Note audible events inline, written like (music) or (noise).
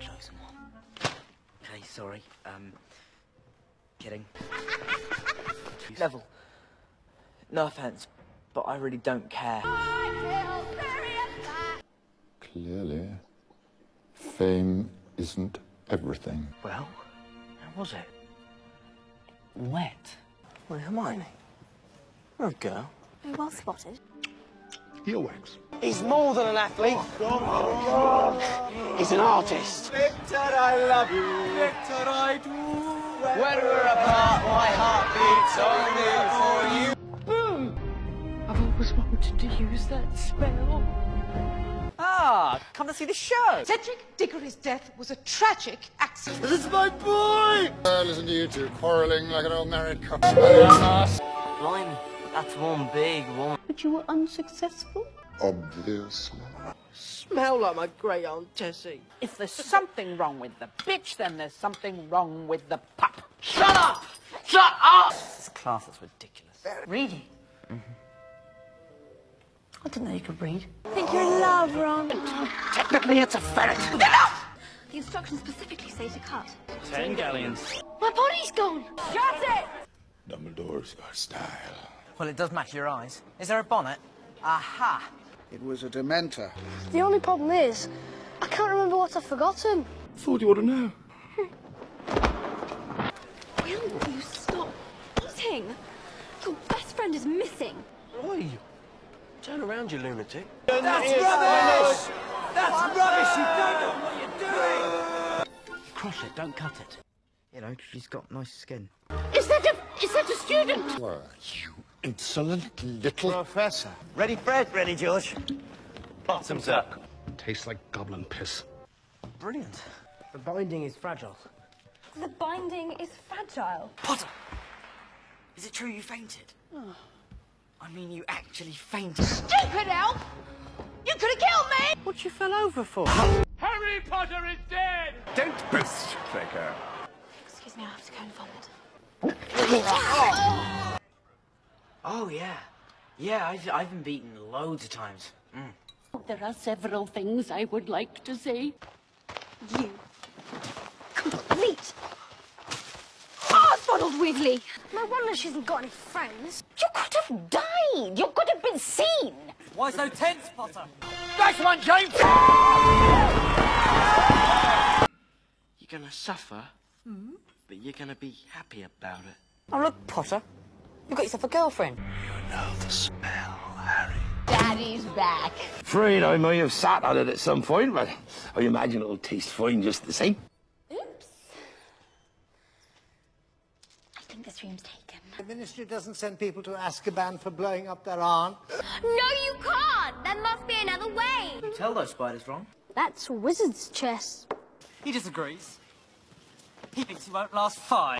chosen one. Okay, sorry. Um, kidding. (laughs) Neville, no offense, but I really don't care. Clearly, fame isn't everything. Well, how was it? Wet. Well, Hermione, you're a girl. Well spotted. Earwax. He's more than an athlete. He's an artist. Viktor, I love you. Viktor, I do. When we're apart, my heart beats only for you. I've always wanted to use that spell. Ah, come to see the show. Cedric Diggory's death was a tragic accident. This is my boy! Uh, listen to you two quarrelling like an old married couple. Blimey, that's one big woman. But you were unsuccessful. Obviously. Smell like my great aunt Tessie. If there's something wrong with the bitch, then there's something wrong with the pup. Shut up! Shut up! This class is ridiculous. Reading. Mm-hmm. I didn't know you could read. I think you're in love, Ron. Technically, it's a ferret. Get out! The instructions specifically say to cut. Ten galleons. My body's gone. Shut it! Dumbledore's got style. Well, it does match your eyes. Is there a bonnet? Aha! It was a Dementor. The only problem is, I can't remember what I've forgotten. Thought you ought to know. (laughs) Will you stop eating? Your best friend is missing. Oi! Turn around, you lunatic. That's rubbish! That's rubbish! You don't know what you're doing! Crush it, don't cut it. You know, she's got nice skin. Is that a is that a student? Why, you insolent little... Professor. Ready, Fred? Ready, George. Bottoms up. Tastes like goblin piss. Brilliant. The binding is fragile. The binding is fragile. Potter! Is it true you fainted? Oh. I mean, you actually fainted. Stupid elf! You could have killed me! What you fell over for? Harry Potter is dead! Don't boast, Draco. Excuse me, I have to go and vomit. (laughs) Oh, Oh, yeah. Yeah, I've, I've been beaten loads of times. Mm. There are several things I would like to say. You. Complete. Ah, Hard-boiled Weasley. No wonder she hasn't got any friends. You could have died. You could have been seen. Why so tense, Potter? Nice one, James! You're gonna suffer, hmm? but you're gonna be happy about it. Oh, look, Potter. You've got yourself a girlfriend. You know the smell, Harry. Daddy's back. Afraid I may have sat on it at some point, but I imagine it'll taste fine just the same. Oops. I think this room's taken. The ministry doesn't send people to Azkaban for blowing up their aunt. No, you can't! There must be another way! You tell those spiders wrong. That's wizard's chess. He disagrees. He thinks he won't last five.